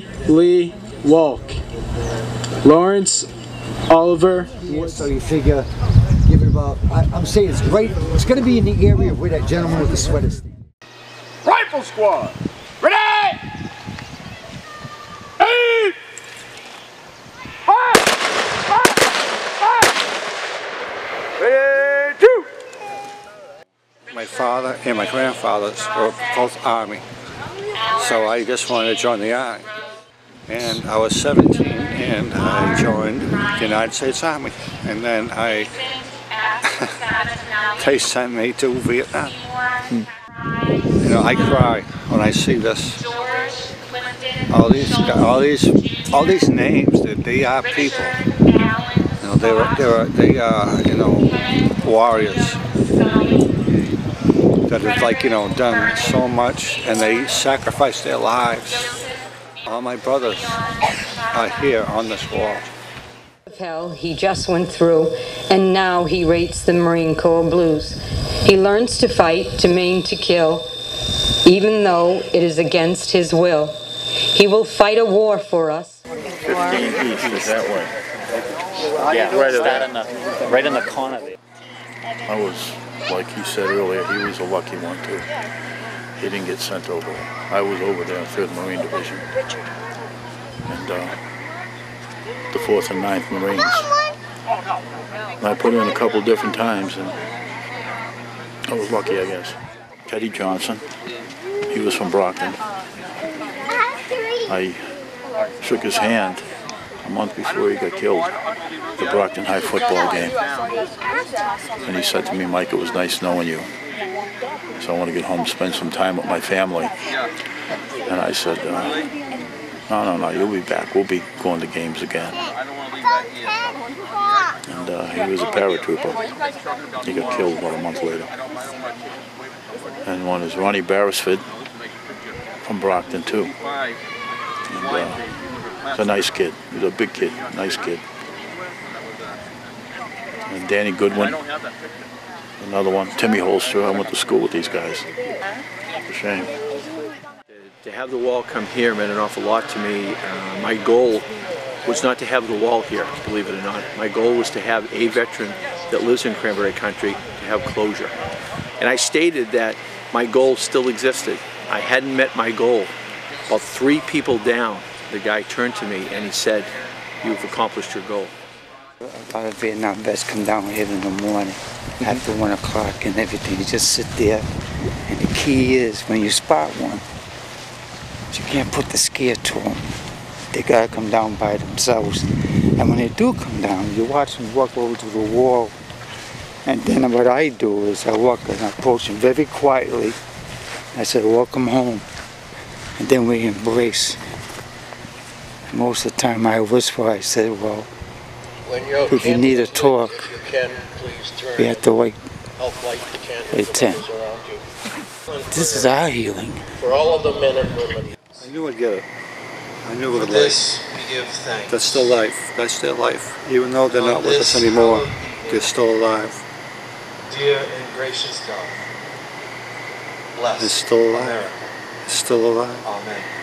Henry Lee Walk. Lawrence Oliver. So you figure, give it about, I, I'm saying it's right, it's gonna be in the area where that gentleman with the sweater is. Rifle squad, ready! Aim! Fire! Fire! Fire! Ready, two! My father and my grandfathers were both Army, so I just wanted to join the Army. And I was 17 and I joined the United States Army. And then I, they sent me to Vietnam. You know, I cry when I see this. All these, all these, all these names that they are people. You know, they were, they were, they are, you know, warriors that have like you know done so much and they sacrificed their lives. All my brothers are here on this wall. hell he just went through, and now he rates the Marine Corps Blues. He learns to fight, to maim, to kill, even though it is against his will. He will fight a war for us. 15 east is that way. Yeah, right, that in the, right in the corner there. I was, like he said earlier, he was a lucky one too. He didn't get sent over. I was over there in 3rd Marine Division. And uh, the 4th and 9th Marines. And I put in a couple different times and I was lucky, I guess. Teddy Johnson, he was from Brockton. I shook his hand a month before he got killed the Brockton High football game. And he said to me, Mike, it was nice knowing you. So I want to get home, spend some time with my family. And I said, uh, no, no, no, you'll be back. We'll be going to games again. And uh, he was a paratrooper. He got killed about a month later. And one is Ronnie Beresford from Brockton, too. And, uh, he's a nice kid. He's a big kid, nice kid. And Danny Goodwin, another one. Timmy Holster. I went to school with these guys. It's a shame. To have the wall come here meant an awful lot to me. Uh, my goal was not to have the wall here, believe it or not. My goal was to have a veteran that lives in Cranberry Country to have closure. And I stated that my goal still existed. I hadn't met my goal. About three people down, the guy turned to me and he said, you've accomplished your goal. A lot of Vietnam vets come down here in the morning after one o'clock and everything. You just sit there. And the key is when you spot one, you can't put the scare to them. They gotta come down by themselves. And when they do come down, you watch them walk over to the wall. And then what I do is I walk and I approach them very quietly. I said, welcome home. And then we embrace. Most of the time I whisper, I said, well, if you need a talk, we have to wait at 10. This is our healing. For all of the men and women. I knew I'd get it. I knew it For would this we give thanks. That's still life. That's their life. Even though they're not with us anymore, they're still alive. Dear and gracious God, bless It's still alive. America. It's still alive. Amen.